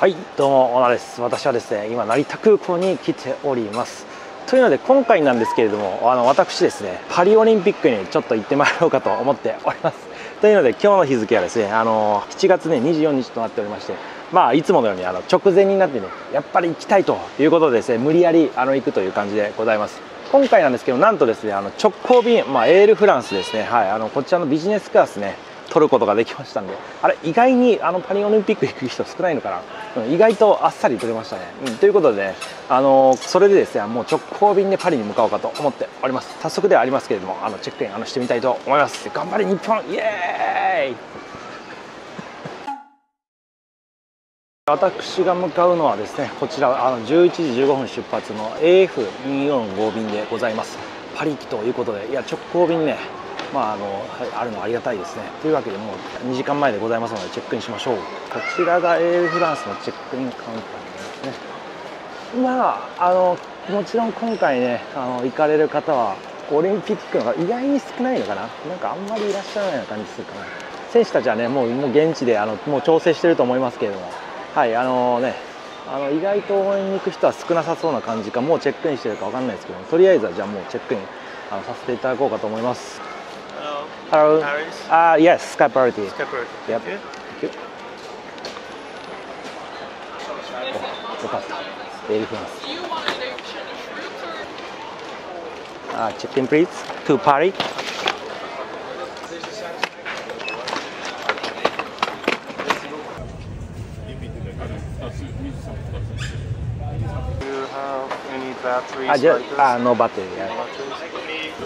はいどうもオナです。私はですね今成田空港に来ております。というので今回なんですけれどもあの私ですねパリオリンピックにちょっと行ってまいろうかと思っております。というので今日の日付はですねあの7月ね24日となっておりましてまあいつものようにあの直前になってねやっぱり行きたいということでですね無理やりあの行くという感じでございます。今回なんですけどなんとですねあの直行便、まあ、エールフランスですね。はいあのこちらのビジネスクラスね取ることができましたんで。あれ意外にあのパリオリンピック行く人少ないのかな、うん、意外とあっさり取れましたね、うん、ということでね、あの、それでですねもう直行便でパリに向かおうかと思っております。早速ではありますけれどもあのチェックインあのしてみたいと思います。頑張れ日本!イエーイ！私が向かうのはですねこちらあの11時15分出発の AF245 便でございます。パリ行きということでいや直行便ねまあ、あのあるのはありがたいですね。というわけでもう2時間前でございますのでチェックインしましょう。こちらがエールフランスのチェックインカウンターですね。まああのもちろん今回ねあの行かれる方はオリンピックのが意外に少ないのかな。なんかあんまりいらっしゃらないような感じするかな。選手たちはねもうもう現地であのもう調整してると思いますけれども。はいあのねあの意外と応援に行く人は少なさそうな感じかもうチェックインしてるか分かんないですけどとりあえずはじゃあもうチェックインあのさせていただこうかと思います。Hello. Paris? Uh, yes, Sky Priority. Sky Priority. Yep. Okay. Thank you. およかった。エールフランス。Uh, check in please to Paris. Do you have any batteries Uh, just, like this? uh, no battery. Yeah.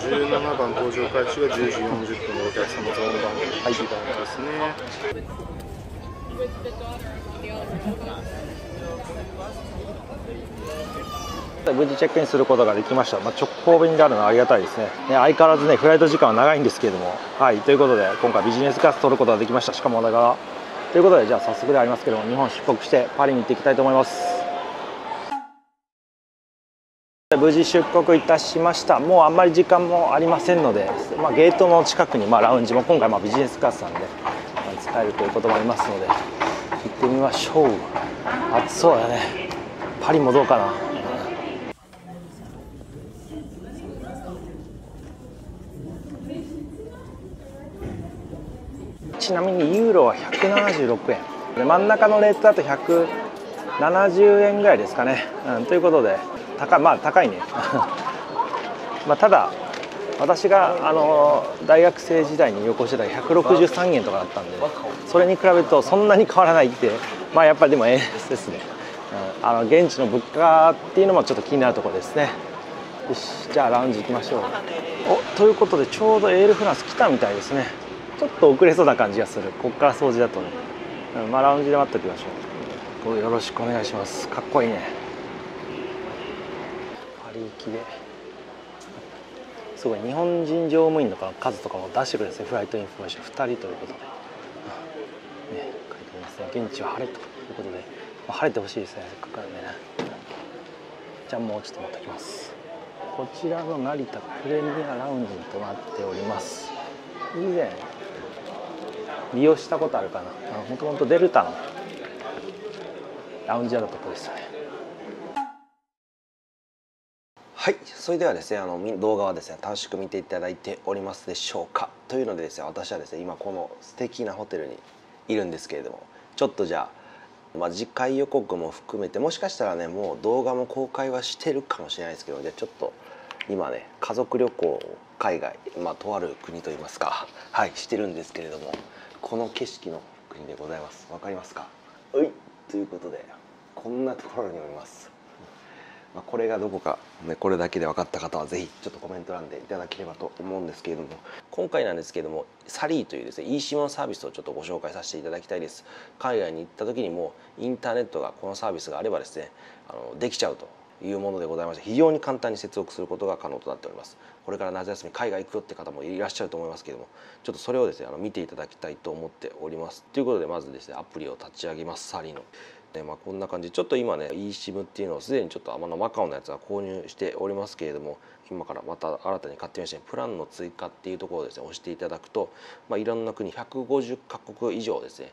17番搭乗開始が10時40分のお客様ゾーン番1番ですね。無事チェックインすることができました、まあ、直行便であるのはありがたいですねね相変わらずねフライト時間は長いんですけれどもはいということで今回ビジネスクラス取ることができましたしかもだからということでじゃあ早速でありますけども日本出国してパリに行っていきたいと思います無事出国いたしました。もうあんまり時間もありませんので、まあ、ゲートの近くにまあラウンジも今回まあビジネスクラスなんで、まあ使えるということもありますので行ってみましょう。暑そうだね。パリもどうかな。ちなみにユーロは176円。で真ん中のレートだと170円ぐらいですかね、うん、ということで高いまあ高いね。まあただ私があの大学生時代に旅行してた163円とかだったんでそれに比べるとそんなに変わらないってまあやっぱりでも円安ですね、うん、あの現地の物価っていうのもちょっと気になるところですね。よしじゃあラウンジ行きましょう。おということでちょうどエールフランス来たみたいですね。ちょっと遅れそうな感じがする。こっから掃除だとね、うん、まあラウンジで待っておきましょう。よろしくお願いします。かっこいいね。きですごい日本人乗務員の数とかも出してくれるんですね。フライトインフォメーション。2人ということで、ね、書いてありますね。現地は晴れということで、まあ、晴れてほしいですね。せっかくなんでね。じゃあもうちょっと待ってきます。こちらの成田プレミアラウンジとなっております。以前利用したことあるかな。もともとデルタのラウンジだったとこですよね。はいそれではですねあの動画はですね楽しく見ていただいておりますでしょうか。というのでですね私はですね今この素敵なホテルにいるんですけれどもちょっとじゃあ、まあ、次回予告も含めてもしかしたらねもう動画も公開はしてるかもしれないですけどじゃあちょっと今ね家族旅行海外まあとある国といいますかはいしてるんですけれどもこの景色の国でございます。わかりますか？はいということでこんなところにおります。まあ、これがどこか、ね、これだけで分かった方は是非ちょっとコメント欄でいただければと思うんですけれども。今回なんですけれどもサリーというですね eSIM のサービスをちょっとご紹介させていただきたいです。海外に行った時にもインターネットがこのサービスがあればですねあのできちゃうというものでございまして非常に簡単に接続することが可能となっております。これから夏休み海外行くよって方もいらっしゃると思いますけれどもちょっとそれをですねあの見ていただきたいと思っております。ということでまずですねアプリを立ち上げますサリーの。ねまあ、こんな感じ。ちょっと今ね eSIM っていうのをすでにちょっとあのマカオのやつは購入しておりますけれども今からまた新たに買ってみましてプランの追加っていうところをですね押していただくと、まあ、いろんな国150カ国以上ですね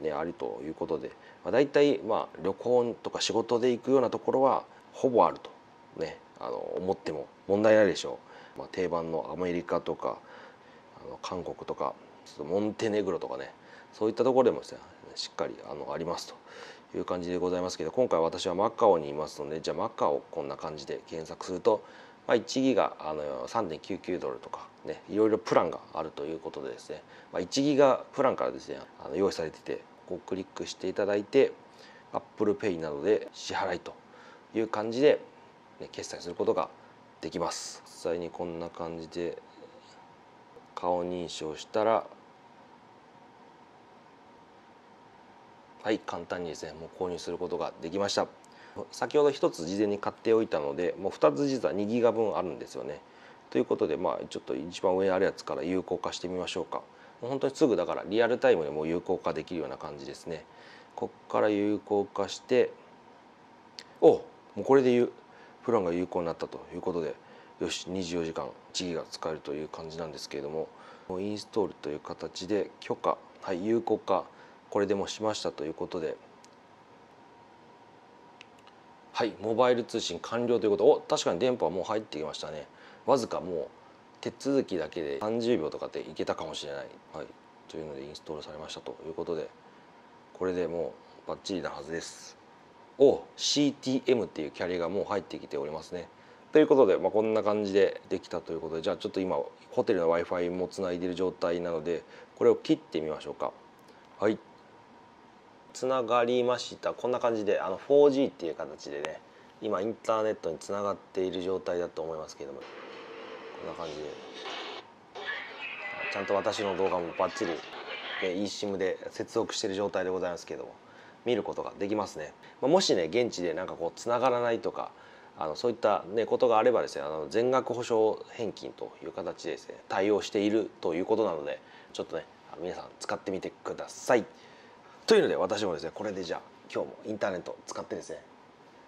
ね、ありということで、まあ、大体まあ旅行とか仕事で行くようなところはほぼあると、ね、あの思っても問題ないでしょう、まあ、定番のアメリカとかあの韓国とかモンテネグロとかねそういったところでもですねしっかりあのありますと。いう感じでございますけど今回私はマカオにいますのでじゃあマカオこんな感じで検索すると、まあ、1ギガあの3.99ドルとかねいろいろプランがあるということでですね、まあ、1ギガプランからですねあの用意されててこうクリックしていただいて ApplePay などで支払いという感じで、ね、決済することができます。実際にこんな感じで顔認証したらはい簡単にですねもう購入することができました。先ほど1つ事前に買っておいたのでもう2つ実は2ギガ分あるんですよね。ということでまあちょっと一番上にあるやつから有効化してみましょうか。もう本当にすぐだからリアルタイムでもう有効化できるような感じですね。こっから有効化しておもうこれでプランが有効になったということでよし24時間1ギガ使えるという感じなんですけれどもインストールという形で許可はい有効化これでもしましたということで。はいモバイル通信完了ということ。お確かに電波はもう入ってきましたね。わずかもう手続きだけで30秒とかでいけたかもしれない、はい、というのでインストールされましたということで。これでもうバッチリなはずです。お CTM っていうキャリアがもう入ってきておりますね。ということで、まあ、こんな感じでできたということで。じゃあちょっと今ホテルの w i f i もつないでる状態なのでこれを切ってみましょうか。はい。つながりました。こんな感じであの 4G っていう形でね今インターネットにつながっている状態だと思いますけども。こんな感じで。ちゃんと私の動画もバッチリ、eSIM で接続している状態でございますけども見ることができますね、ま、もしね現地でなんかこうつながらないとかあのそういった、ね、ことがあればですねあの全額保証返金という形でですね対応しているということなのでちょっとね皆さん使ってみてください。というので私もですねこれでじゃあ今日もインターネット使ってですね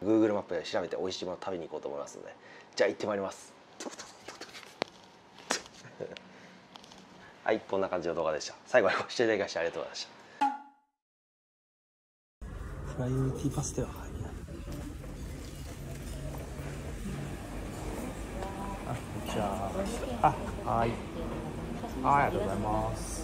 Google マップで調べて美味しいもの食べに行こうと思いますのでじゃあ行ってまいります。はいこんな感じの動画でした。最後までご視聴いただきましてありがとうございました。プライオリティパスでは入れない。あこんにちはあはい。ありがとうございます。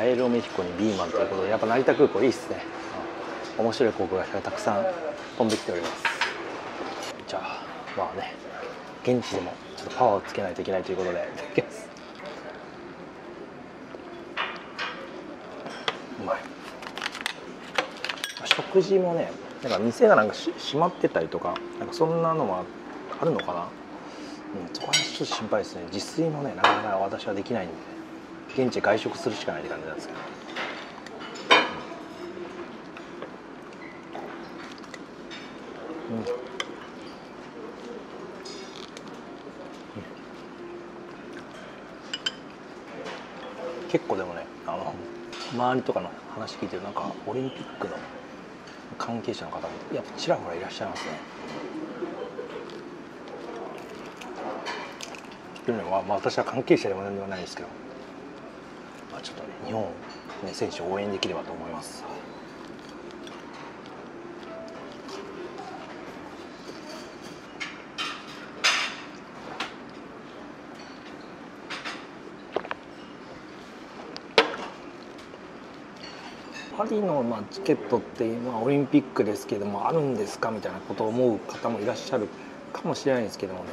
アエロメヒコにビーマンということでやっぱ成田空港いいっすね。面白い航空会社がたくさん飛んできております。じゃあまあね現地でもちょっとパワーをつけないといけないということでいただきます。うまい。食事もねなんか店がなんか閉まってたりとかなんかそんなのもあるのかな、うん、そこはちょっと心配ですね。自炊もねなかなか私はできないんで。現地外食するしかないって感じなんですけど。うん。結構でもねあの周りとかの話聞いてるなんかオリンピックの関係者の方もやっぱちらほらいらっしゃいますね。というのは、まあ、私は関係者でも何でもないですけど、まあ、ちょっとね日本、ね、選手を応援できればと思います。パリのまあチケットってまあオリンピックですけどもあるんですかみたいなことを思う方もいらっしゃるかもしれないですけどもね。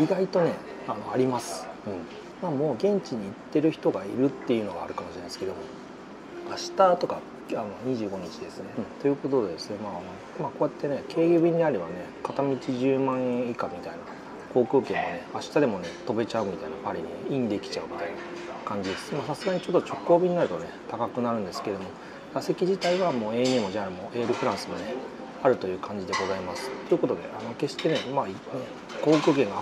意外とねあのあります、うん。まあ、もう現地に行ってる人がいるっていうのがあるかもしれないですけども。明日とかあの25日ですね、うん、ということでですね、まあ、まあこうやってね経由便であればね片道10万円以下みたいな航空券もね明日でもね飛べちゃうみたいなパリにインできちゃうみたいな感じです。さすがにちょっと直行便になるとね高くなるんですけども座席自体はもう ANA も JAL もエールフランスもねあるという感じでございます。ということであの決してねまあね航空券が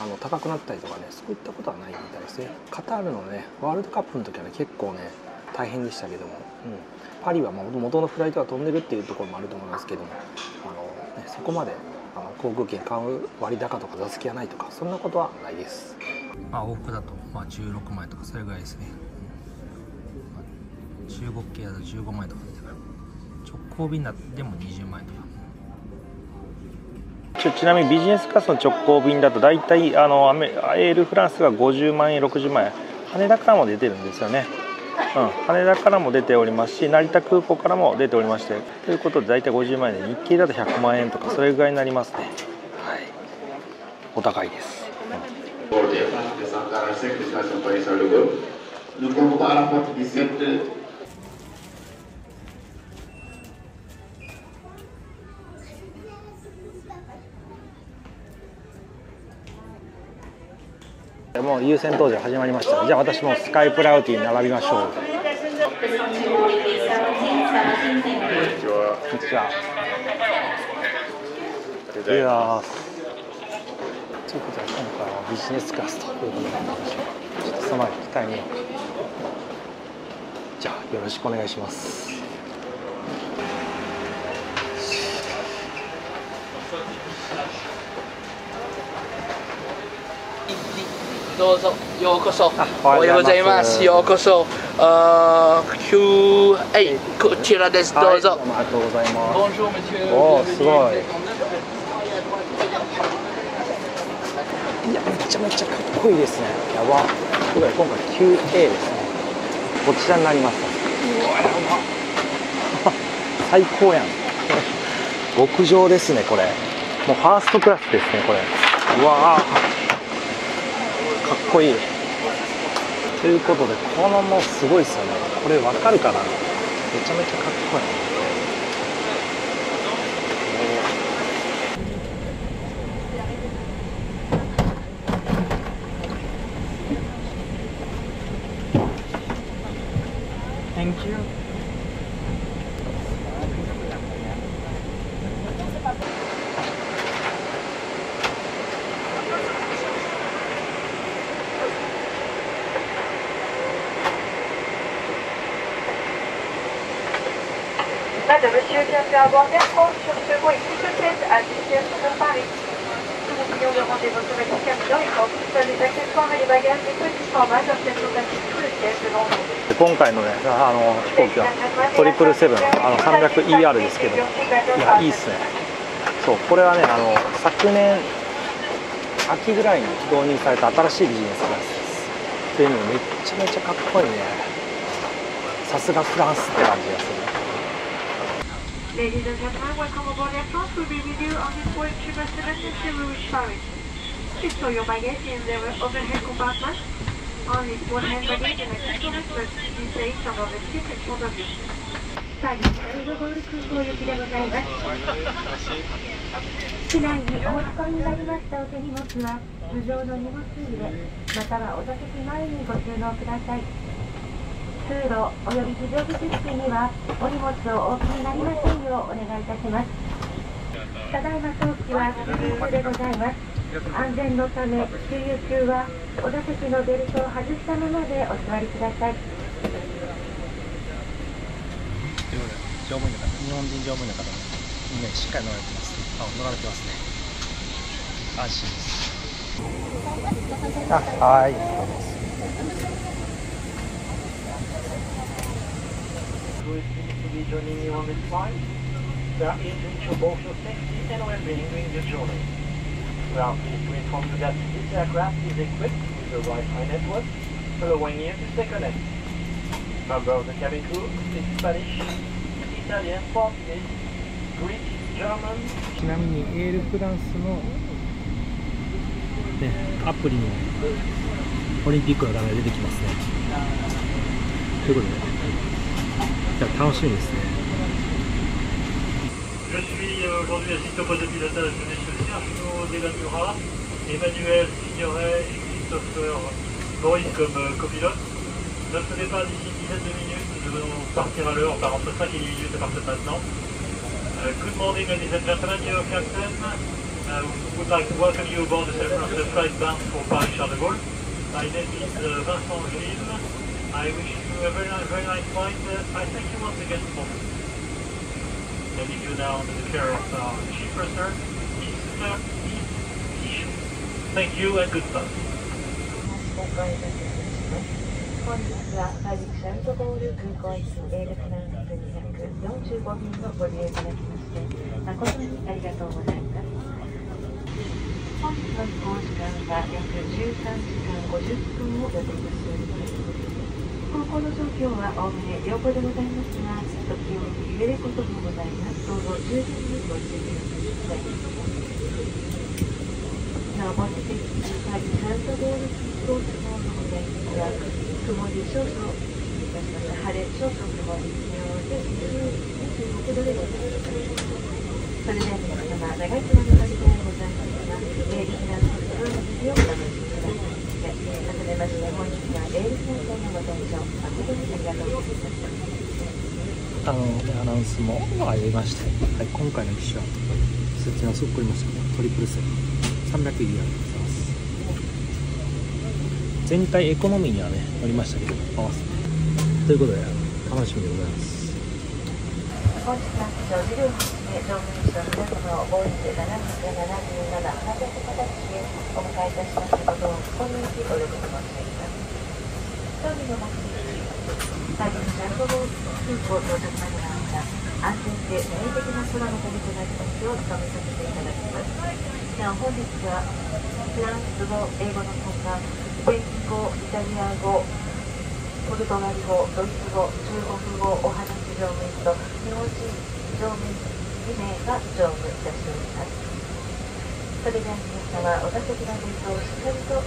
あの高くなったりとかねそういったことはないみたいですね。カタールのねワールドカップの時はね結構ね大変でしたけども、うん、パリはもと元のフライトが飛んでるっていうところもあると思いますけども。あの、ね、そこまであの航空券買う割高とか座席がないとかそんなことはないです、まあ、往復だと、まあ、16万円とかそれぐらいですね、うん、中国系だと15万円とか直行便でも20万円とか。ちなみにビジネスクラスの直行便だと大体あのエールフランスが50万円60万円。羽田からも出てるんですよね、うん、羽田からも出ておりますし成田空港からも出ておりまして。ということで大体50万円で日経だと100万円とかそれぐらいになりますね。はい。お高いです、うんもう優先搭乗始まりました。じゃあ私もスカイプラウティに並びましょう。こんにちは。こんにちはありがとうございますということで今回はビジネスクラスということでちょっとその前に機会にじゃあよろしくお願いします。どうぞようこそ。おはようございます。ようこそ。あ Q8 こちらです。どうぞ、はい、ありがとうございます。おすごい。いやめちゃめちゃかっこいいですね。やば。今回今回 QA ですね。こちらになります。うわやば。最高やん。極上ですねこれ。もうファーストクラスですねこれ。うわかっこいい。ということでこのもすごいですよね。これわかるかな？めちゃめちゃかっこいい 今回のねあの飛行機はトリプルセブンあの 300ER ですけどいやいいっすねそうこれはねあの昨年秋ぐらいに導入された新しいビジネスクラスですでもめっちゃめちゃかっこいいねさすがフランスって感じがする Ladies and gentlemen, welcome aboard Air France. We'll be with you on this voyage to destination Rouge Paris. Please store your baggage in the overhead compartment. Only small hand baggage and accessories must be placed under the seat in front of you. サービスエルドゴール空港行きでございます。機内にお持ち込みになりましたお手荷物は、頭上の荷物入れ、またはお座席前にご収納ください。通路および非常口付近にはお荷物をお置きになりませんようお願いいたします。ただいま早期は給油中でございます。安全のため給油中はお座席のベルトを外したままでお座りください。乗務員の方日本人乗務員の方もみんなにしっかり乗られてます。あ乗られてますね。安心です。あはい who is deemed to be joining you on this flight. We are here to ensure both your safety and well-being during this journey. We are pleased to inform you that this aircraft is equipped with a Wi-Fi network, allowing you to stay connected. Member of the cabin crew speak Spanish, Italian, Portuguese, Greek, German. ちなみにエールフランスの、ね、アプリのオリンピックの画面が出てきますね。ということで、じゃ 楽しみですね Je suis aujourd'hui assistant poste de pilotage de Serge Délatura, Emmanuel Signoret et Christopher Boris comme euh, copilote. Notre départ d'ici une dizaine de minutes. Nous devons partir à l'heure, on part entre 5 et 10 minutes à partir de maintenant. Uh, good morning, ladies and gentlemen. Your captain uh, would like to welcome you aboard the, the flight bound for Paris Charles de Gaulle. My name is uh, Vincent Gilles. I wish you a very, nice- very nice flight. Uh, I thank you once again for leaving you now under the care of our chief purser, Mr. Yves Thank you and goodbye. 本日はパリ・シャルトゴール空港行きエールフランス245便のご利用いただきまして誠にありがとうございます本日の飛行時間は約13時間50分を予定としております 航行の状況はおおむね良好でございますが時折揺れることもございますどうぞ十分にご注意くださいなお本日パリ・シャルトゴール空港地方のお天気は曇り少々いたします晴れ少々曇り気温で26度でございますそれでは皆様長いつまの旅ではございますがエールフランスの旅をお楽しみくださいまとめまして本日はエールフランスのご搭乗誠にあのアナウンスもありまして、はい、今回の機種は設定はすごくありましたねトリプルセン300ギガでございます全体エコノミーにはね乗りましたけど合わせてということで楽しみでございます本日は乗務料にして乗務員の皆様をボーイング777ハート形へお迎えいたしましたことを心よりお喜び申し上げます当人の目的地パリのシャルコボー空港到着までの間安全で内的な空の旅となりますよう努めさせていただきますなお本日はフランス語英語のほかスペイン語イタリア語ポルトガル語、ドイツ語、中国語、お話乗務員と日本人乗務員2名が乗務いたしております。それでは皆様、お座席のベルトをしっかりと。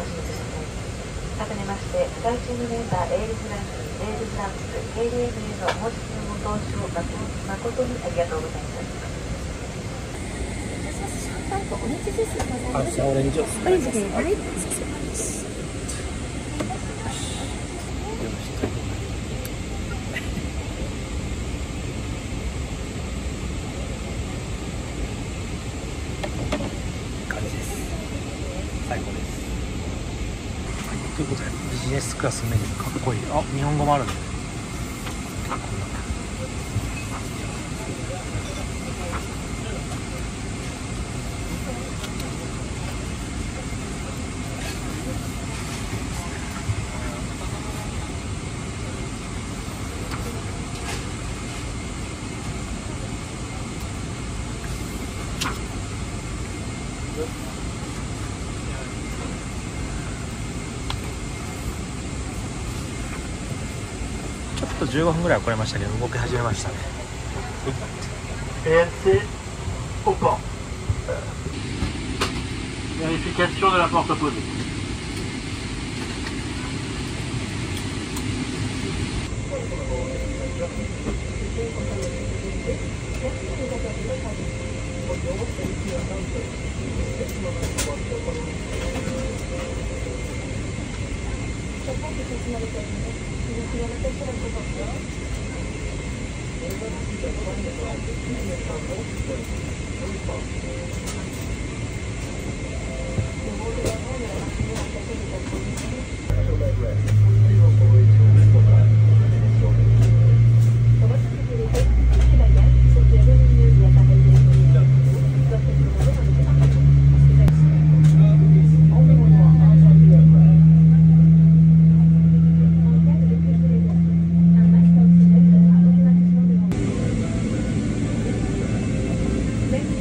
改めまして、在中のメンバー、エールフランス、エールフランス、KDM への本日のご搭乗誠にありがとうございます。あじゃあオレンジをオレンジで、はい。感じです最高です、はい、ということでビジネスクラスメニューかっこいい。あ日本語もあるんだ。15分ぐらい遅れましたけど動き始めましたね PNC au port. Vérification de la porte opposée.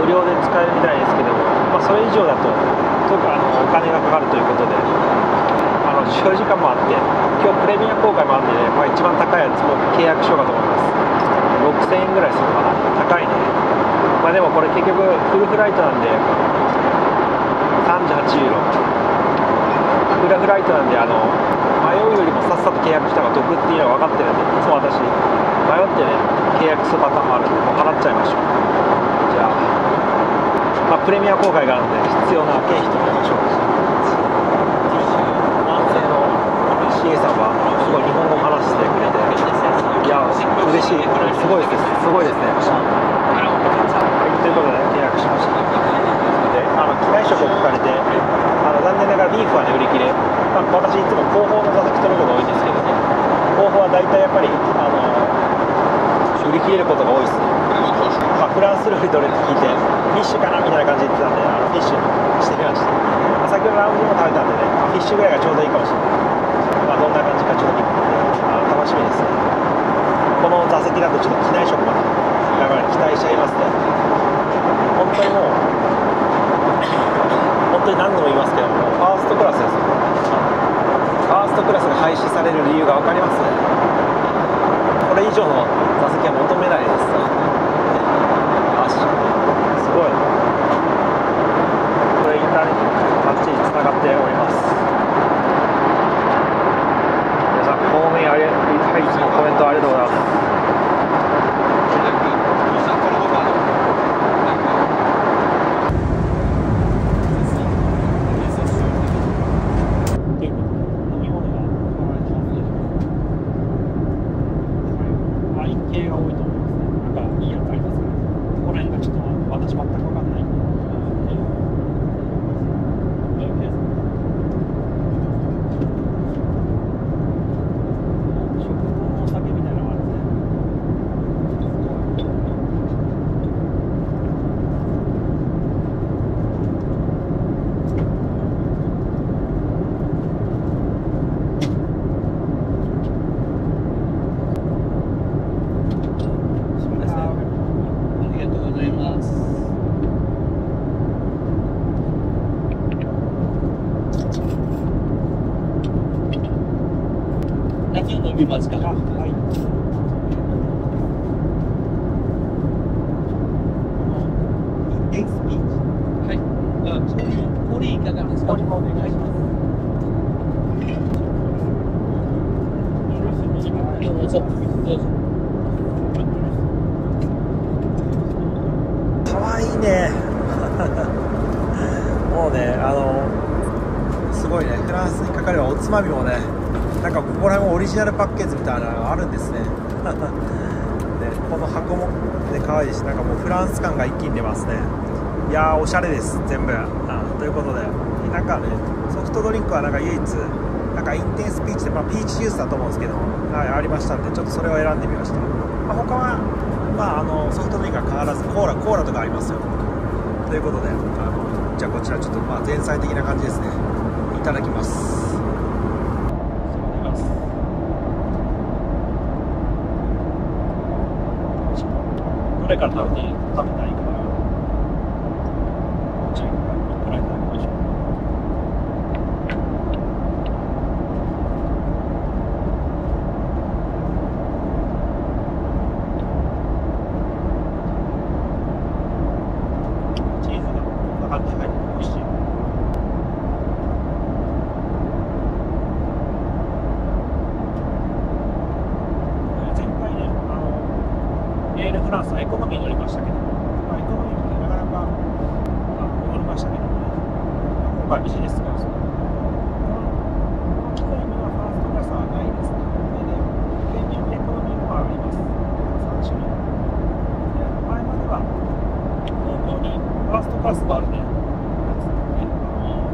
無料で使えるみたいですけども、まあ、それ以上だととあのお金がかかるということであの使用時間もあって今日プレミア公開もあるんで、ね、まあ、一番高いやつも契約しようかと思います。6000円ぐらいするかな？高いね。まあでもこれ結局フルフライトなんで38ユーロ。フルフライトなんであの迷うよりもさっさと契約した方が得っていうのは分かってるんでいつも私迷ってね契約するパターンもあるんでもう払っちゃいましょう。じゃあ、まあ、プレミア公開があるんで必要な経費となりましょう男性の CA さんはすごい日本語を話してくれていや嬉しい。すごいですすごいですねはいということで契約しました。であの機内食を聞かれてあの残念ながらビーフはね売り切れ、まあ、私いつも後方の座席取ることが多いんですけど後方は大体やっぱりあの売り切れることが多いですね、まあ、フランス料理どれって聞いてフィッシュかなみたいな感じで言ってたんであのフィッシュにしてみました、まあ、先ほどラウンジも食べたんでねフィッシュぐらいがちょうどいいかもしれない、まあ、どんな感じかちょっとあ楽しみですね。この座席だとちょっと機内食までだから期待しちゃいますね。本当にもう本当に何度も言いますけどもファーストクラスですよ。ファーストクラスが廃止される理由が分かりますね。これ以上の座席は求めないです。しすごい。これインターネットバッチリつながっております皆さんコメントありはいいつもコメントありがとうございますワイン系が多いと思いますね。なんかいいやつありますかね。この辺がちょっと私全く分かんないんで。食後のお酒みたいなのがあるんですね。そうですね。ありがとうございます。何を飲みますか。あ、はい。エイスピーチ。はい。あ、これいかがですか。お願いします。どうぞ。どうぞ。かわいいねもうねあのすごいねフランスにかかればおつまみもねなんかここら辺もオリジナルパッケージみたいなのがあるんですねねこの箱もね可愛いしなんかもうフランス感が一気に出ますねいやーおしゃれです全部、うん、ということで。なんかねソフトドリンクはなんか唯一なんかインテンスピーチで、まあ、ピーチジュースだと思うんですけど、はい、ありましたんでちょっとそれを選んでみました、まあ、他はまあ、あのソフトドリンクは変わらずコーラコーラとかありますよ。ということであのじゃあこちらちょっとまあ前菜的な感じですね。いただきます。どれから食べて食べたいかなじゃあいくらいただきましょうチーズがこんな感じで入ってて美味しい。前回ね、あの、エールフランスはエコノミーに乗りましたけど、まあ、エコノミーもねなかなか、まあ、乗りましたけどね、ま、今回ビジネスクラス。この機械にはファーストクラスはないですね。で、プレミアムエコノミーもあります。3種類。で前までは東京にファーストクラスもあるね、やつねあの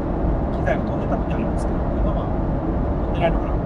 機材が飛んでたみたいなんですけど、今は飛んでないのかな。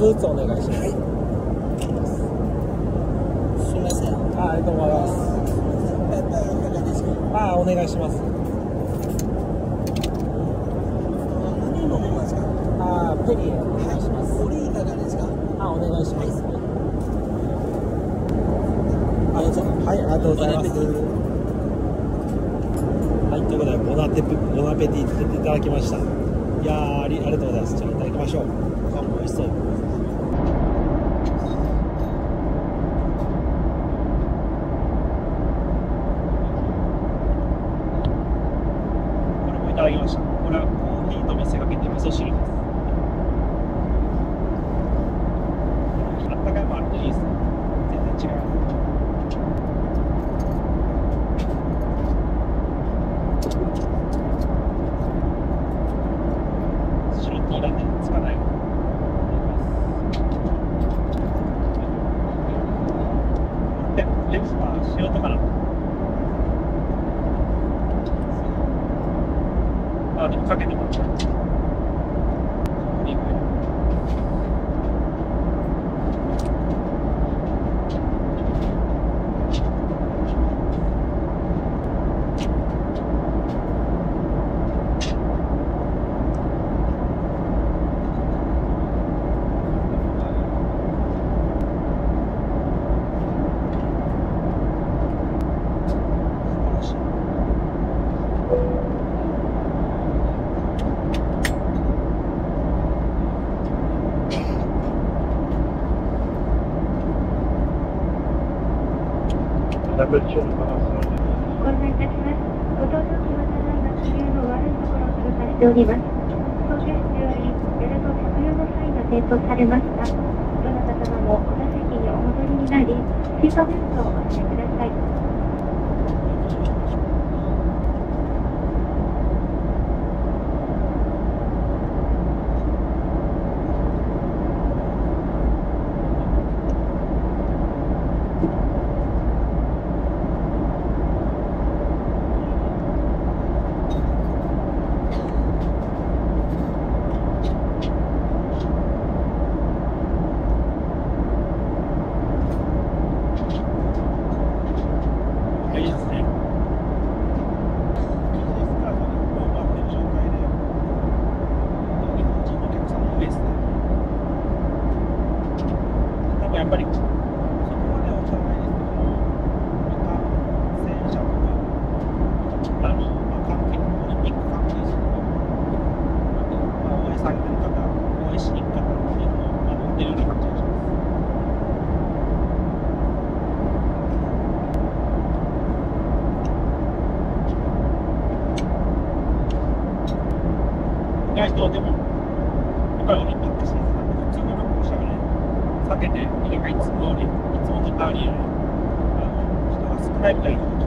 つずつお願いします、はい、す。みませんはいどうもああお願いします何飲みますかああペリエお願いしますリがですかあお願いします、はいはい、ありがとうございます。はい、ということで、ボナテボナペティていただきました。いやあり、ありがとうございます。じゃあ、いただきましょう。人が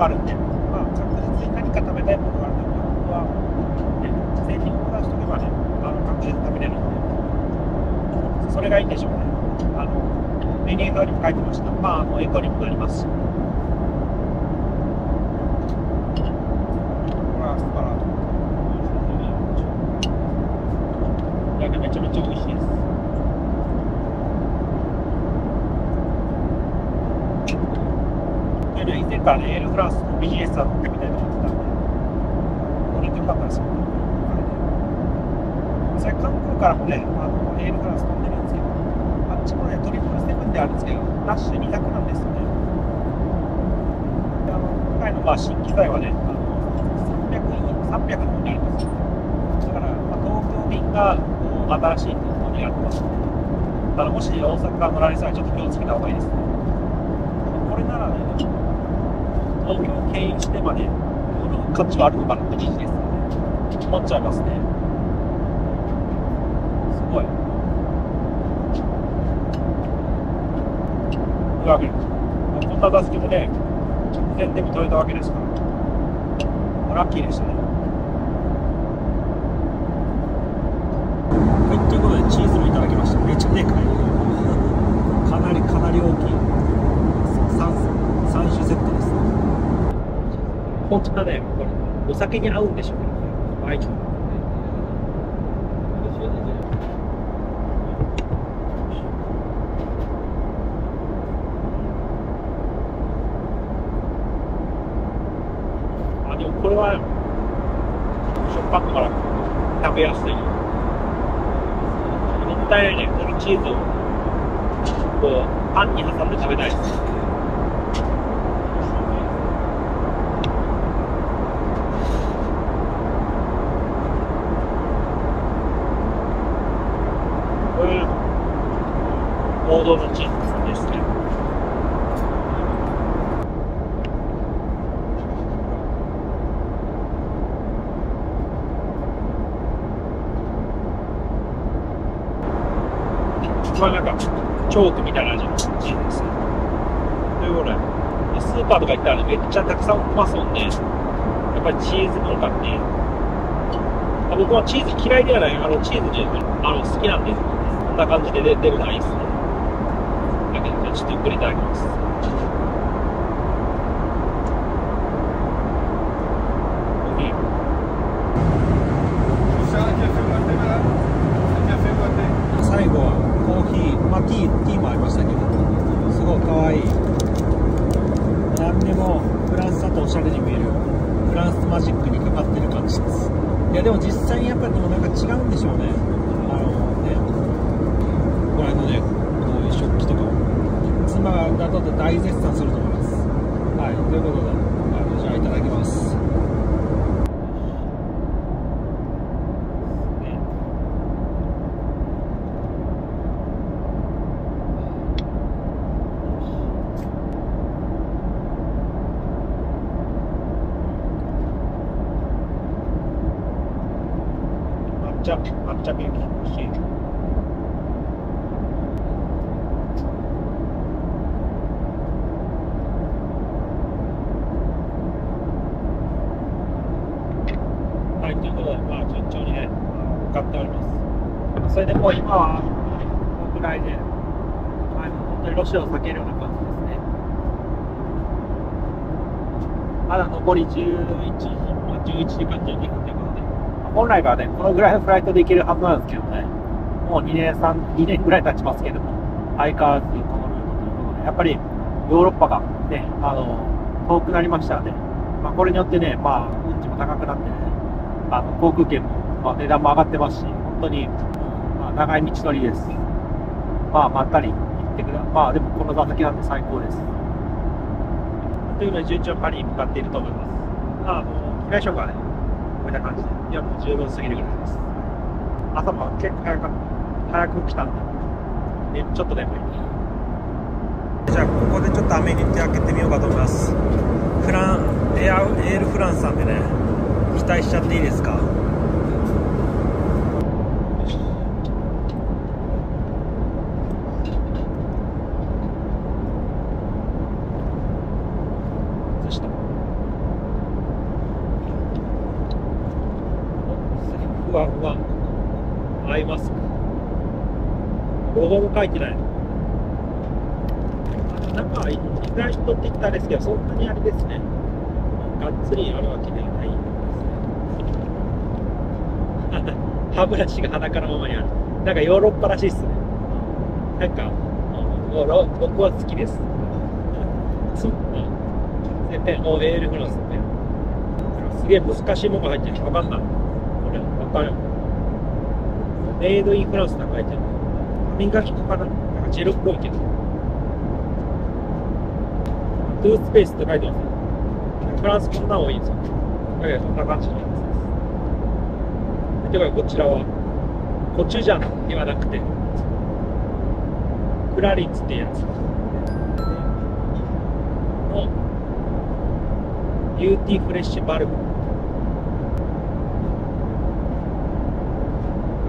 があるんで、まあ、確実に何か食べたいものがあるときは、ね、事前にオーダーしとけばね、あの確実に食べれるんで、それがいいんでしょうね。あのメニュー表にも書いてました。まあ、あのエコにもなりますし。これはアスパラ。いやめちゃめちゃ美味しいです。というのは以前からね、エールフランスのビジネスは乗ってみたいと思ってたんで、乗れてよかったですよ、それ関空からもね、あのエールフランス飛んでるんですけど、あっちもね、トリプルセブンであるんですけど、ダッシュ200なんですよね。であの今回のまあ新機材はね、あの300 300のになります。だから、まあ、東京便がこう新しいのになってますので、ただもし大阪から乗られたらちょっと気をつけた方がいいですね。これならね、東京を経由してまで乗る価値はあるのかなってビジネスはね、思っちゃいますね。すごい。というわけで、こんな打席もね、直前で見とれたわけですから、ラッキーでしたね。はい、ということでチーズもいただきました。めっちゃでかい。かなりかなり大きい。三三種セットです。本当だね、これお酒に合うんでしょうね。ワイン。あ、でもこれはしょっぱくから食べやすい。もったいないね、このチーズをこうパンに挟んで食べたいです。これ王道のチーズですね。まあなんか、チョークみたいな味のチーズですね。ということで、スーパーとか行ったら、めっちゃたくさん売ってますもんね。やっぱりチーズ文化って。僕はチーズ嫌いではない。あの、チーズね、あの、好きなんです。こんな感じで出てるのはいいですねっとゆっくりいただきますコーヒー最後はコーヒー、まあ、ティーティーもありましたけどすごい可愛い何でもフランスだとおしゃれに見えるフランスマジックにかかってる感じですいやでも実際にやっぱりでもなんか違うんでしょうねあのねこれのねこういう食器とか妻だと大絶賛すると思います。はいということであのじゃあいただきます。ね。抹茶抹茶ミルク欲しいはいということでまあ順調にね向かっておりますそれでもう今はこのぐらいで、はい、を避けるような感じですね。まだ残り11時、まあ、11時間12分ということで。本来はね、このぐらいのフライトで行けるはずなんですけどね、もう2年、3、2年ぐらい経ちますけども、相変わらずこのルートということで、やっぱりヨーロッパがね、あの、遠くなりましたので、まあ、これによってね、まあ、運賃も高くなってね、あの、航空券も、まあ、値段も上がってますし、本当に、まあ、長い道のりです。まあ、まったりってくだまあ、でもこの座席なんで最高です。というので、順調にパリに向かっていると思います。まあ、もう、機内食はね、こういった感じで、いや、もう十分過ぎるぐらいです。朝も結構早く、早く来たんで、ね、ちょっと眠い。じゃあ、ここでちょっとアメニティ開けてみようかと思います。フラン、エア、エールフランスさんでね、期待しちゃっていいですか外したふわふわアイマスクロゴも書いてないなんか意外とってきたんですけどそんなにあれですねがっつりあるわけではないですね歯ブラシが鼻からままにあるなんかヨーロッパらしいっすねなんか僕は好きですそうでペン、おエールフランスのペン。すげえ難しいものが入ってる。わかんない。これ、わかる。メイドインフランスなんか書いてる。歯磨き粉かななんかジェルっぽいけど。トゥースペースって書いてますね。フランスこんなの多いんですよ。だけど、こんな感じなんです。てか、こちらは、コチュジャンではなくて、クラリッツってやつ。のビューティーフレッシュバルブ。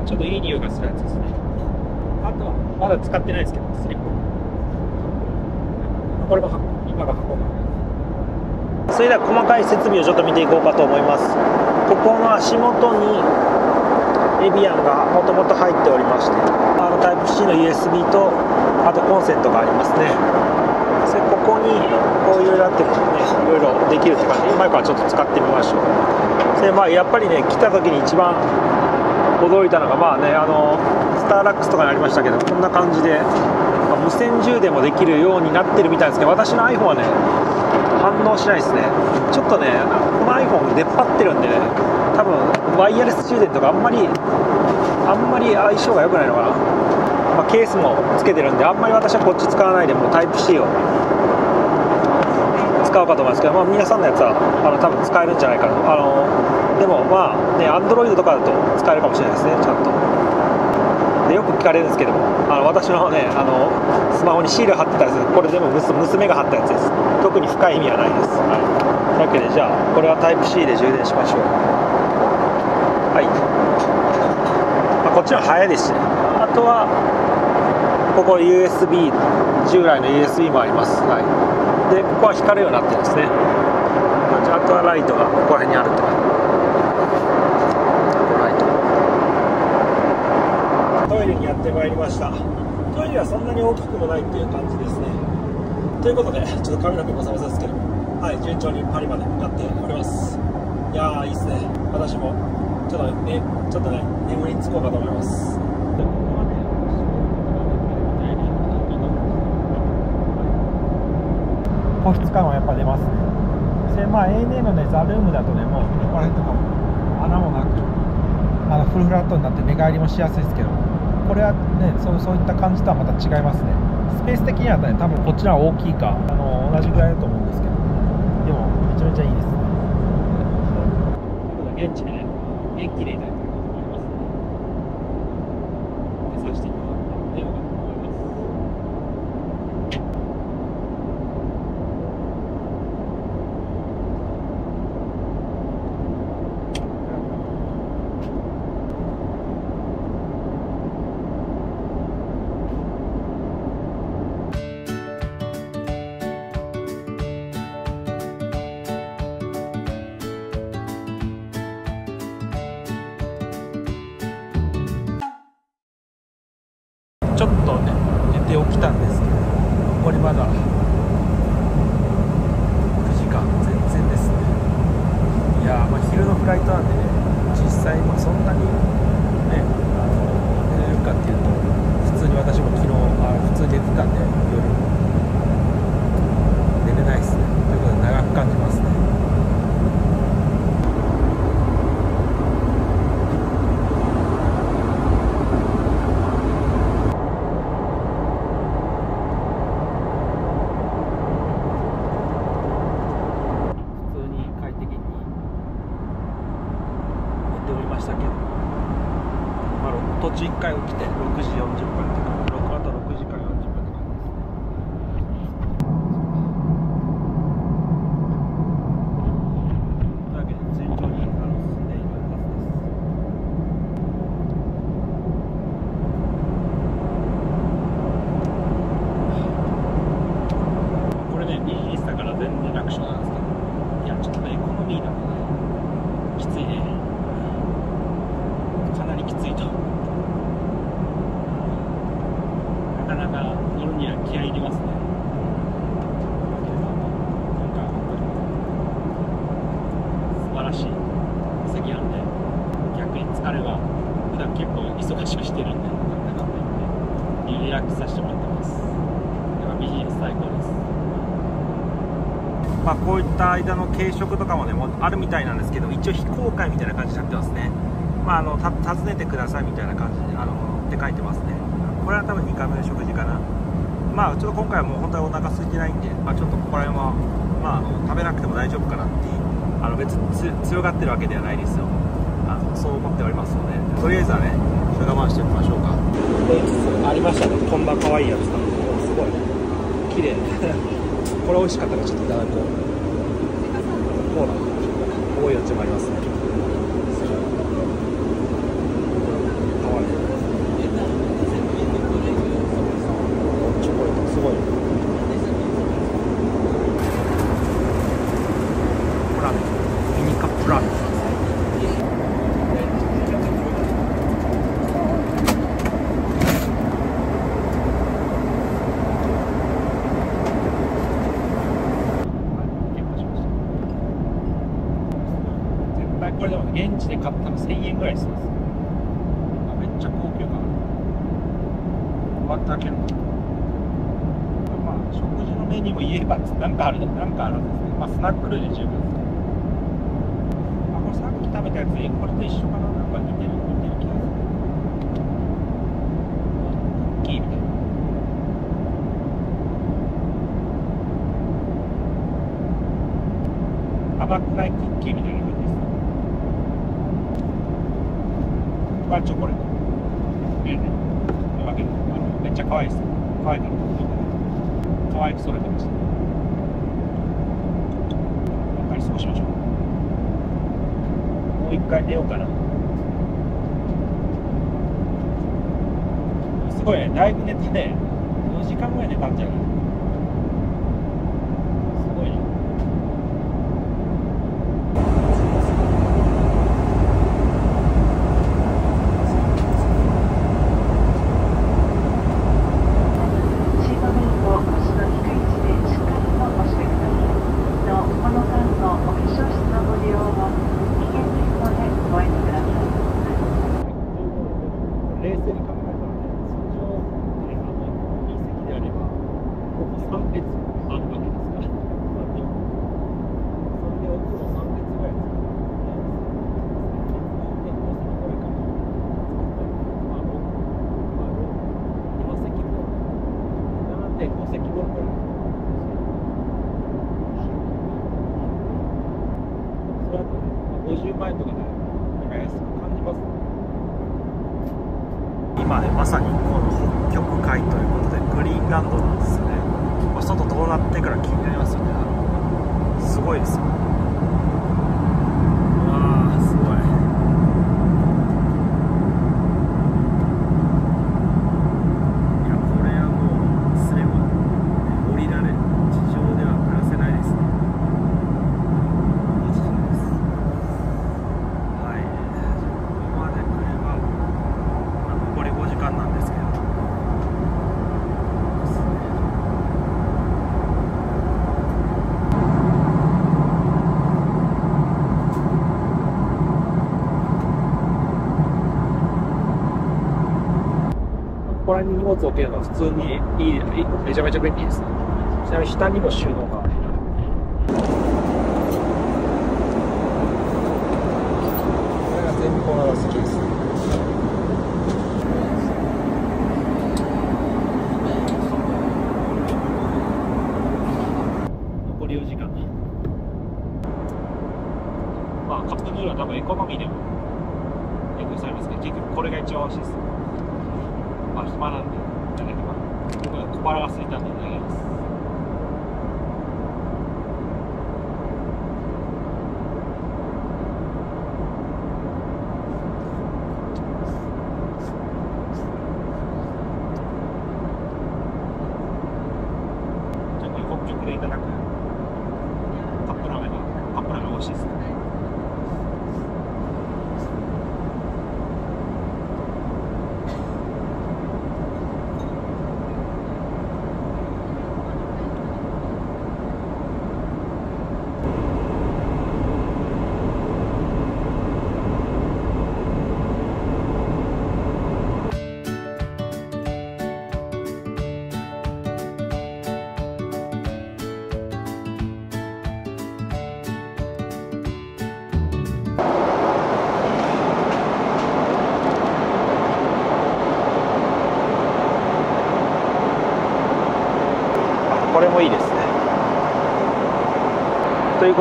ちょっといい匂いがするやつですね。あとはまだ使ってないですけどスリップ。これも箱今が箱。それでは細かい設備をちょっと見ていこうかと思います。ここの足元にエビアンがもともと入っておりましてあのタイプ C の USB とあとコンセントがありますね。それここにこういうなってるねいろいろできるって感じ。で今からちょっと使ってみましょう。それまあやっぱりね来た時に一番驚いたのがまあねあのスターラックスとかにありましたけどこんな感じで、まあ無線充電もできるようになってるみたいですけど私の iPhone はね反応しないですね。ちょっとねこの iPhone 出っ張ってるんでね多分ワイヤレス充電とかあんまりあんまり相性が良くないのかな、まあ、ケースもつけてるんであんまり私はこっち使わないでもうタイプ C を使うかと思いますけど、まあ、皆さんのやつはあの多分使えるんじゃないかな。あのでもまあね Android とかだと使えるかもしれないですねちゃんと。でよく聞かれるんですけどもあの私のねあのスマホにシール貼ってたやつこれ全部娘娘が貼ったやつです。特に深い意味はないです、はい、というわけでじゃあこれはタイプ C で充電しましょう。はい、まあ、こっちの方が早いですしね。あとはここ USB 従来の USB もあります、はい、でここは光るようになってるんですね。ああとはライトがここら辺にあるって感じここライトトイレにやってまいりました。トイレはそんなに大きくもないっていう感じですね。ということでちょっと髪の毛もさまさですけどはい順調にパリまで向かっております。いやーいいっすね。私もちょっとねちょっとね眠りにつこうかと思います。個室感はやっぱ出ますね。でまあ ANA のねザルームだとねもうここら辺とかも穴もなくあのフルフラットになって寝返りもしやすいですけどこれはねそうそういった感じとはまた違いますね。スペース的にはね多分こっちの方が大きいかあの同じぐらいだと思うんですけどでもめちゃめちゃいいですね。現地て起きたんですけど残りまだ9時間全然ですね。いやーまあ昼のフライトなんでね実際まあそんなにねあの寝れるかっていうと普通に私も昨日あ普通に寝てたんで夜寝れないですねということで長く感じますね普通に快適に寝ておりましたけど、まあ、途中1回起きて6時40分って感じ6あと6時間40分って感じですねというわけで順調にあの進んでいるはずですこれね、ビジネスだから全然楽勝なんですけど、いや、ちょっとね、エコノミーだとね、きついね。かなりきついと。なかなか乗るには気合い入れますね。今回は本当に素晴らしい席なんで、逆に疲れは、普段結構忙しくしてるんで、なんだかんだ言って、リラックスさせてもらってます。だからビジネス最高です。まあ、こういった間の軽食とかもねもあるみたいなんですけど一応非公開みたいな感じになってますね、まあ、あの訪ねてくださいみたいな感じであのって書いてますね。これは多分2回目の食事かな。まあちょっと今回はもう本当はお腹空いてないんで、まあ、ちょっとここら辺は、まあ、あの食べなくても大丈夫かなっていうあの別に強がってるわけではないですよ。あのそう思っておりますのでとりあえずはねちょっと我慢しておきましょうか。ありましたね。こんな可愛いやつがすごい。綺麗。これ美味しかったらちょっといただこう。多いやつもありますねかわいいチョコレートすごいラーメンミニカップラーメン結構しました絶対これでも現地で買ったら1000円ぐらいしますあめっちゃ高級感終わったけどまあ食事のメニューも言えばなんかあるなんかあるんですねまあスナック類で十分ですあこれさっき食べたやつえこれと一緒かななんか似てる似てる気がするクッキーみたいな甘くないクッキーみたいな感じです。これチョコレート。ねえねというわけで、あのめっちゃ可愛いです。可愛いから、可愛くそれてました。やっぱり過ごしましょう。もう一回寝ようかな。すごいね、だいぶ寝てね、4時間ぐらい寝たんじゃないすごいね。冷静に考えたらね、通常、ね、あの隕石であれば、ここ3列あるわけですから、まあそれで奥の3列ぐらい作るね、で宝石これから作ったり、まあ、まあ、岩石ボール、7.5石ボールぐらい。それだとね、まあ50万円とかで、なんか安く感じますね。今ねまさにこの北極海ということでグリーンランドなんですね、まあ、外どうなってから気になりますよねあのすごいですようわーすごいいやこれはもうすれば降りられ地上では暮らせないですねマジですはいここまで来ればまあ残り5時間なんですけどですねここら辺に荷物を置けるのは普通にいいいいめちゃめちゃ便利です。ねちなみに下にも収納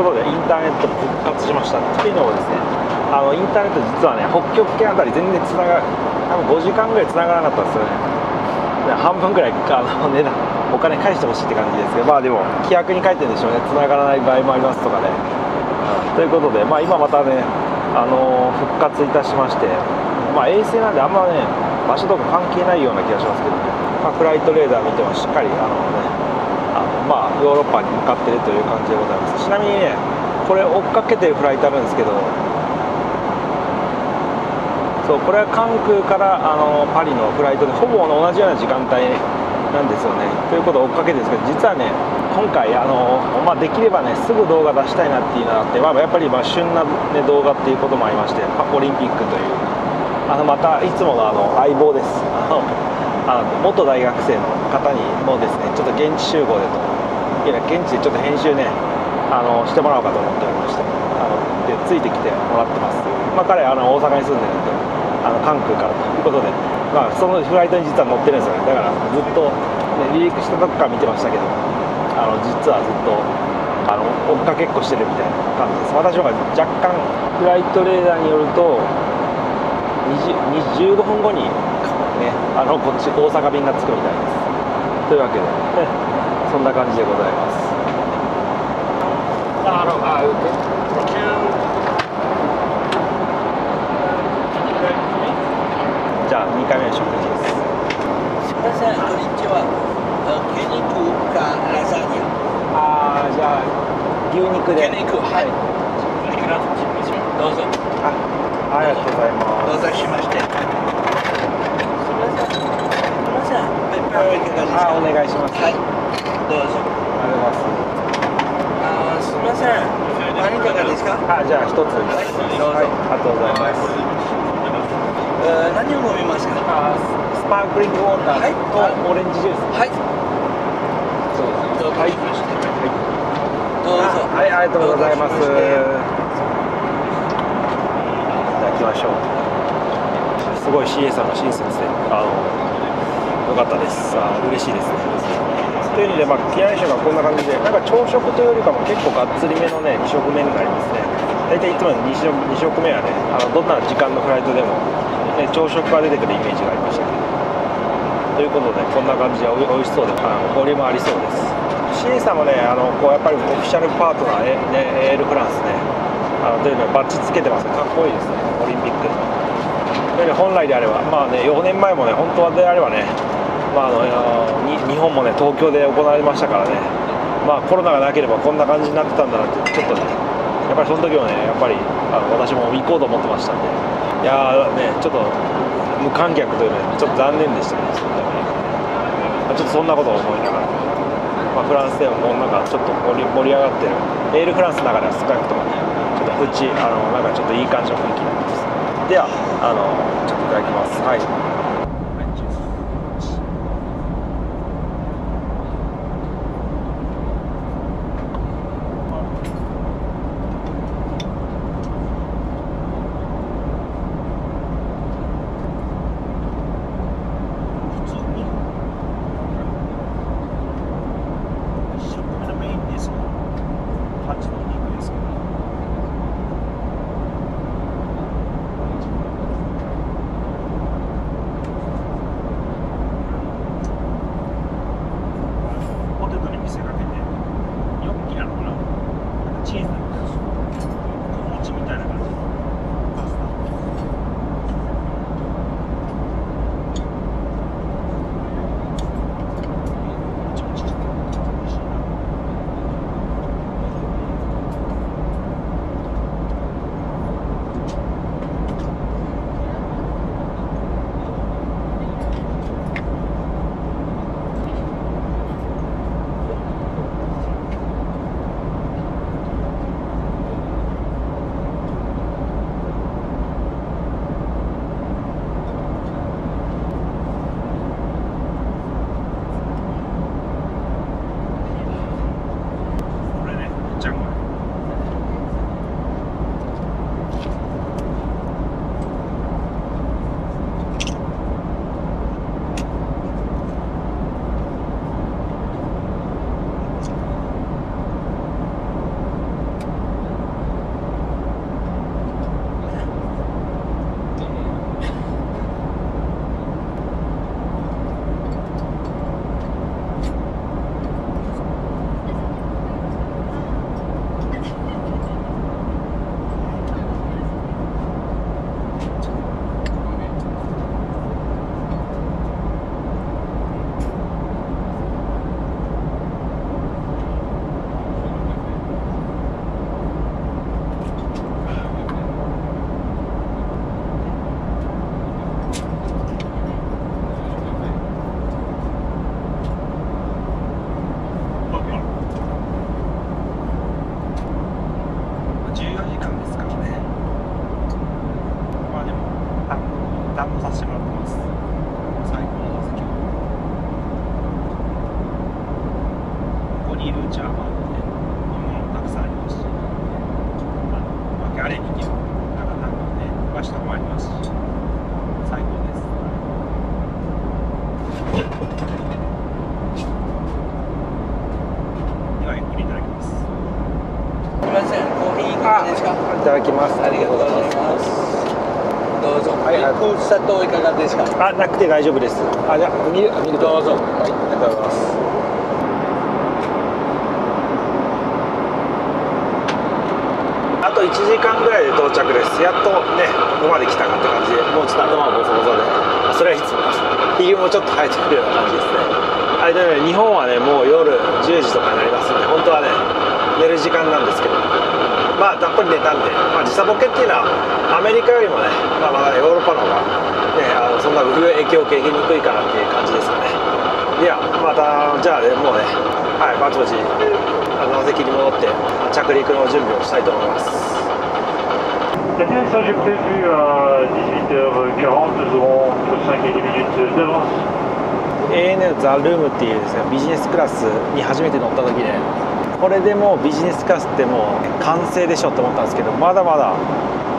ことでインターネット復活しましたというのもですねあのインターネット実はね北極圏あたり全然つなが多分5時間ぐらいつながらなかったんですよね。半分ぐらいあの値段お金返してほしいって感じですけどまあでも規約に書いてるんでしょうね。つながらない場合もありますとかね。ということで、まあ、今またね、あの復活いたしまして、まあ、衛星なんであんまね場所とか関係ないような気がしますけどね、まあ、フライトレーダー見てもしっかり、あのまあヨーロッパに向かってるという感じでございます。ちなみにねこれ追っかけてるフライトあるんですけどそうこれは関空からあのパリのフライトでほぼ同じような時間帯なんですよね。ということを追っかけてるんですけど実はね今回あの、まあ、できればねすぐ動画出したいなっていうのがあって、まあ、やっぱりまあ旬な、ね、動画っていうこともありましてオリンピックという。あのまたいつものあの相棒です。あの元大学生の方にもですねちょっと現地集合でといや現地でちょっと編集ねあのしてもらおうかと思っておりましてあのでついてきてもらってます、まあ、彼あの大阪に住んでるんであの関空からということで、まあ、そのフライトに実は乗ってるんですよね。だからずっと、ね、離陸した時から見てましたけどあの実はずっとあの追っかけっこしてるみたいな感じです。私の方が若干フライトレーダーによると20 15分後に、ね、あのこっち大阪便が着くみたいです。というわけで、ね、そんな感じでございますじゃあ2回目の食事ですすみません、こんにちは。え牛肉かラザニア。ああじゃあ牛肉で牛肉、はい。どうぞ。あありがとうございますどうぞしまして。すみません。すみません。ペッパーいかがですか。あお願いしますはい。どうぞ。ありがとうございますあーすみません。何がですか？あじゃあ一つはいどうぞはい、ありがとうございますええー何を飲みますか？あスパークリングウォーターはいとオレンジジュースはいそうですはいどうぞはい、ありがとうございます。いただきましょう。すごい CA さんが親切で、あの、よかったです。あ嬉しいですね。というので、まあ、機内食がこんな感じで、なんか朝食というよりかも結構がっつりめのね、2食目になりますね。大体いつもの 2, 食2食目はね、あのどんな時間のフライトでも、ね、朝食が出てくるイメージがありましたけど。ということで、こんな感じで美味しそうで、あのボリュームありそうです。CA さんもね、あのこうやっぱりオフィシャルパートナー、えね、エールフランスね、あのというのバッチつけてます、かっこいいですね、オリンピック。本来であれば、まあね、4年前もね、本当はであればね、まあ、あの日本もね、東京で行われましたからね、まあ、コロナがなければこんな感じになってたんだなって、ちょっとね、やっぱりその時はね、やっぱりあの私も行こうと思ってましたんで、いやーね、ちょっと無観客というのは、ちょっと残念でしたね、ちょっとそんなことを思いながら。まあ、フランスでももうなんかちょっと盛り盛り上がってる。エールフランスの中では少なくともねちょっとプチあのなんかちょっといい感じの雰囲気になってます。ではあのちょっといただきます。はい。砂糖いかがですか？あ、なくて大丈夫です。あ、じゃあ、ミルミルクどうぞはい、ありがとうございます。あと1時間ぐらいで到着です。やっとね、ここまで来たかって感じで、もうちょっと頭がボソボソで、まあそれはいつもです。ひげもちょっと生えてくるような感じですね。はい、でね、日本はね、もう夜10時とかになりますんで、本当はね、寝る時間なんですけど、まあ、たっぷり寝たんで、まあ、時差ボケっていうのは、アメリカよりもね、まあ、まだヨーロッパの方が、ね、あのそんな影響を受けにくいかなっていう感じですかね。いや、また、じゃあね、もうね、はい、ぼちぼち、あの座席に戻って、着陸の準備をしたいと思います。L'atterrissage est prévu à 18h40, nous aurons entre 5 et 10 minutes d'avance. ANA ザ・ルームっていうですねビジネスクラスに初めて乗った時ねこれでもうビジネスクラスってもう完成でしょって思ったんですけどまだまだ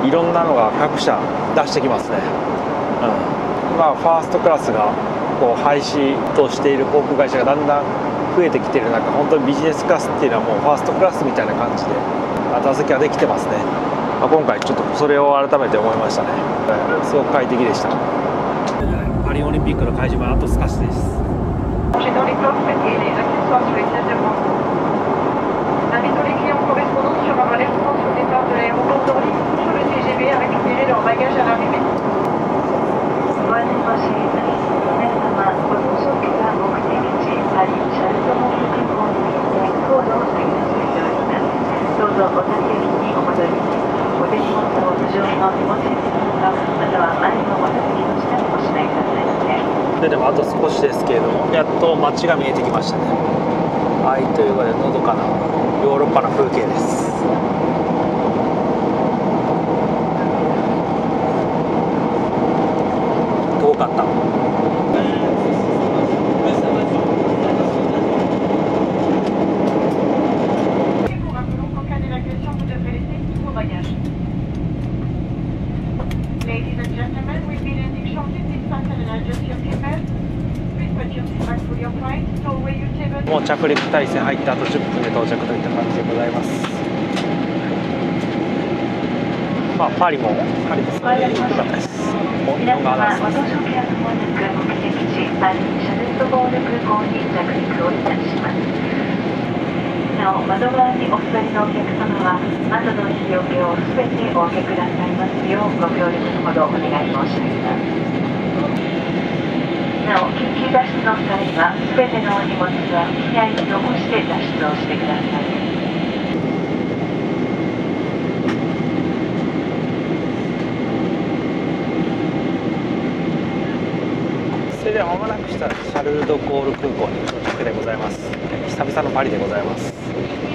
いろんなのが各社出してきますね、うん、今ファーストクラスがこう廃止としている航空会社がだんだん増えてきている中本当にビジネスクラスっていうのはもうファーストクラスみたいな感じで座席ができてますね、まあ、今回ちょっとそれを改めて思いましたねすごく快適でしたパリオリンピックの会場はあと少しです街が見えてきましたねはいということでのどかなヨーロッパの風景です遠かったもう着陸態勢入ってあと10分で到着といった感じでございますまあパリもパリですね良かったです本が様、上がってますご搭乗券は間もなく目的地パリ・シャルトボール空港に着陸をいたします。なお、窓側にお座りのお客様は、窓の日よけをすべてお開けくださいますようご協力のほどお願い申し上げます。なお、緊急脱出の際は、すべてのお荷物は機内に残して脱出をしてください。それでは間もなくしたらシャルル・ド・ゴール空港に到着でございます久々のパリでございます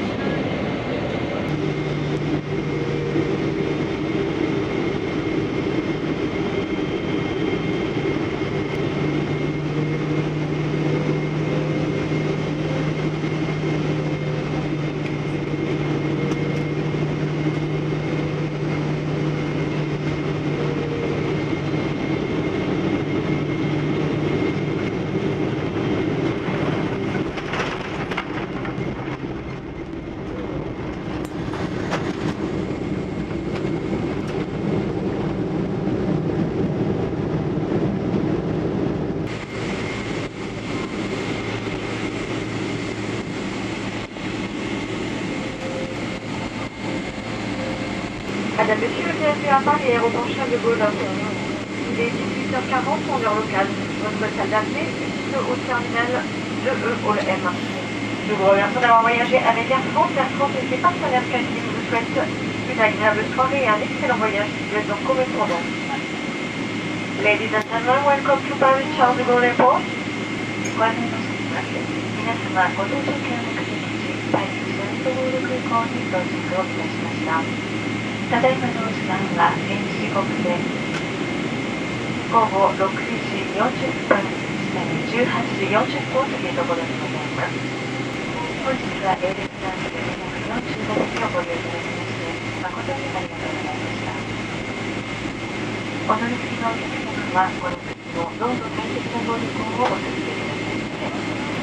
Madame, Monsieur, bienvenue à Paris, aéroport Charles de Gaulle. Il est 18h40 en heure locale. Votre salle est au terminal 2E au M. Nous vous remercions d'avoir voyagé avec Air France. Air France et ses partenaires qualifiés vous souhaitent une agréable soirée et un excellent voyage si vous êtes en correspondance. Ladies and gentlemen, welcome to Paris Charles de Gaulle Airport. ごた。だいまのお時間は現地時刻で午後6時40分す。でに18時40分というところでございます。本日はエールフランス245便をご利用いただきまして誠にありがとうございましたお乗り継ぎのお客様はこの時もどうぞ快適なご旅行をお続けくださいませ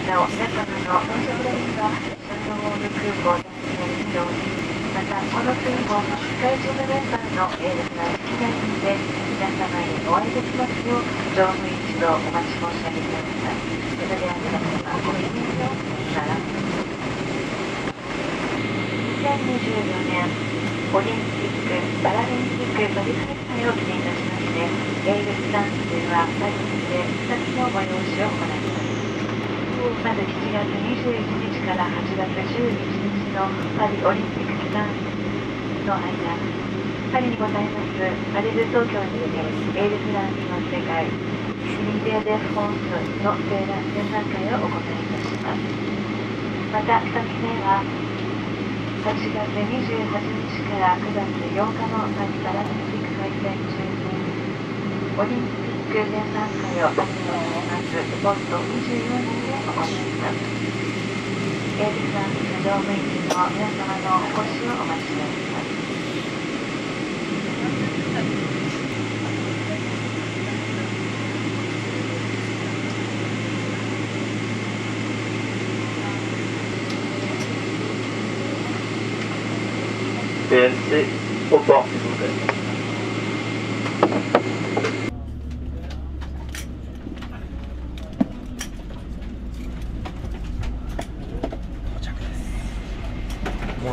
なお皆様の到着ロビーはシャトルウォール空港であります。ようにまたこの次も世界中のメンバーのエールフランス機内にて皆様にお会いできますよう乗務員一同お待ち申し上げておりますそれでは皆様ごきげんようさよなら2024年オリンピック・パラリンピック取り組み祭を記念いたしましてエールフランスではパリで2つの催しを行いますまず7月21日から8月11日のパリオリンピック間の間パリにございますパリル東京にてエールフランスの世界リデア・デ・フォンスの展覧会を行いいたしますまた2つ目は8月28日から9月8日のパリパラリンピック開催中にオリンピック全参加を始めますポスト24人で行いますエールフランス乗務員の皆様のお越しをお待ちしておりますえー、で、おっと、すみません。もう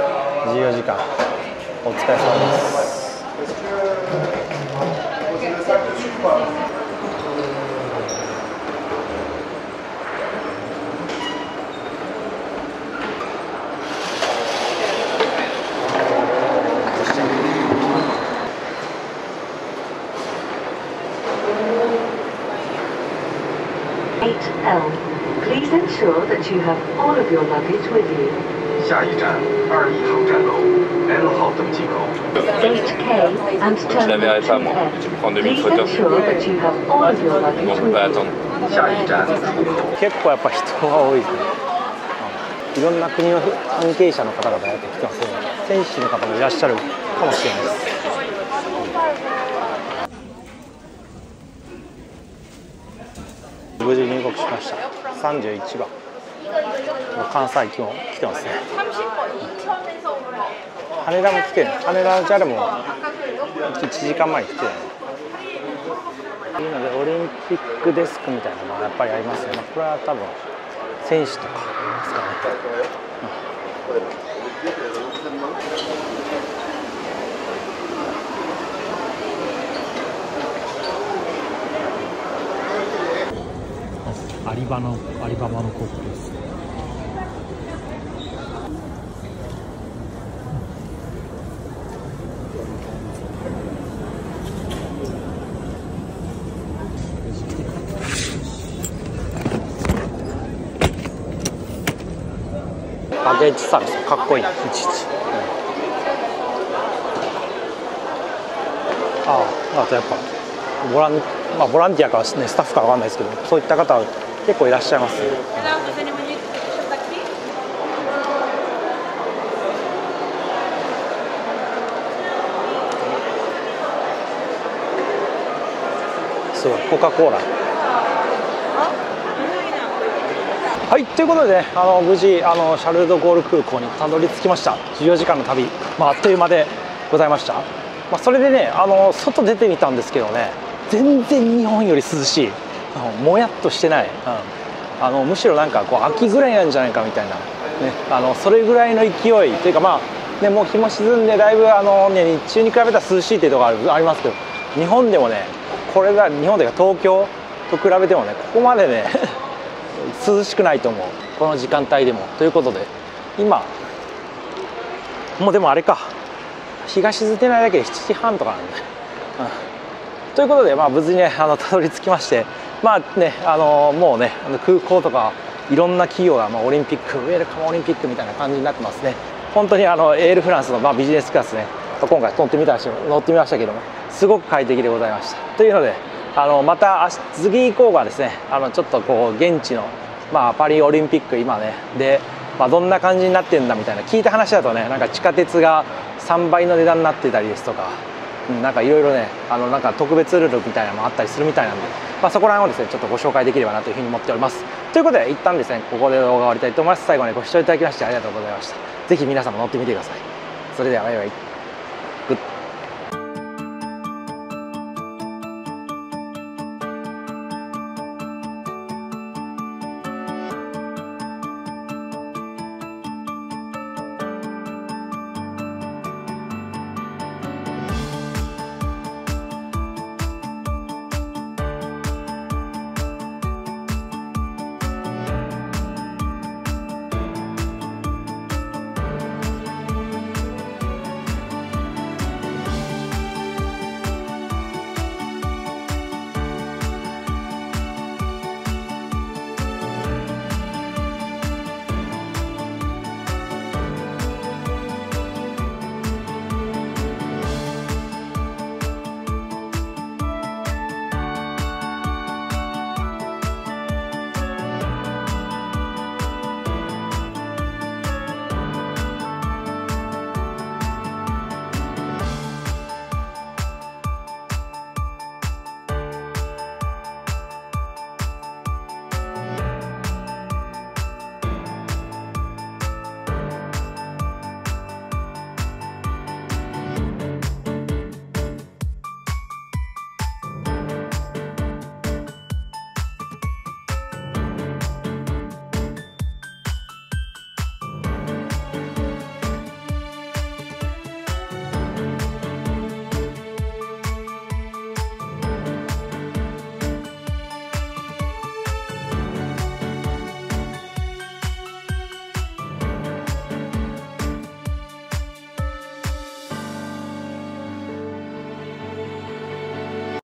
14時間お疲れ様です8L. Please ensure that you have all of your luggage with you. 下一站二一航站楼 L 号登机口。8K and terminal 10F. Please ensure that you have all of your luggage with you. 下一站出口。結構やっぱ人が多いですねいろんな国の関係者の方々やってきてますね選手の方もいらっしゃるかもしれないです無事入国しました31番関西今日来てますね。羽田も来てる羽田 JAL も1時間前に来て。るというのでオリンピックデスクみたいなのがやっぱりありますよね。これは多分選手とかですかね、アリバのアリババの航空です。バゲージサービスかっこいい。いちいち、あああとやっぱボラン,、まあ、ボランティアか、ね、スタッフかわかんないですけどそういった方結構いらっしゃいますね。すごいコカ・コーラ。はいということでねあの無事あのシャルル・ド・ゴール空港にたどり着きました。14時間の旅、まあ、あっという間でございました、まあ、それでねあの外出てみたんですけどね全然日本より涼しい。もやっとしてない、うん、あのむしろなんかこう秋ぐらいなんじゃないかみたいな、ね、あのそれぐらいの勢い。というかまあ、ね、もう日も沈んでだいぶあの、ね、日中に比べたら涼しいっていうところあるありますけど日本でもねこれが日本でか東京と比べてもねここまでね涼しくないと思う。この時間帯でも。ということで今もうでもあれか。日が沈んでないだけで7時半とかなんで、うん、ということでまあ無事にねあのたどり着きまして。まあねあのもうねあの空港とかいろんな企業が、まあ、オリンピックウェルカムオリンピックみたいな感じになってますね。本当にあのエールフランスの、まあ、ビジネスクラスね。今回乗ってみた乗ってみましたけども。すごく快適でございました。というのであのまた次以降がですねあのちょっとこう現地の、まあ、パリオリンピック今ね。で、まあ、どんな感じになってんだみたいな聞いた話だとねなんか地下鉄が3倍の値段になってたりですとか、うん、なんかいろいろねあのなんか特別ルールみたいなのもあったりするみたいなんで、まあ、そこら辺をですねちょっとご紹介できればなというふうに思っております。ということで一旦ですねここで動画を終わりたいと思います。最後までご視聴いただきましてありがとうございました。ぜひ皆さんも乗ってみてください。それではバイバイ。